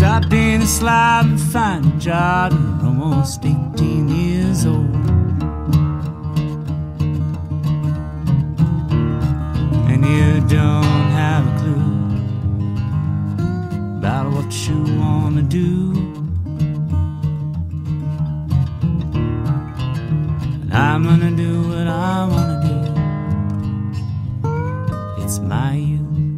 Stop being a slob and find a job. You're almost 18 years old. And you don't have a clue about what you want to do. And I'm gonna do what I wanna do. It's my youth.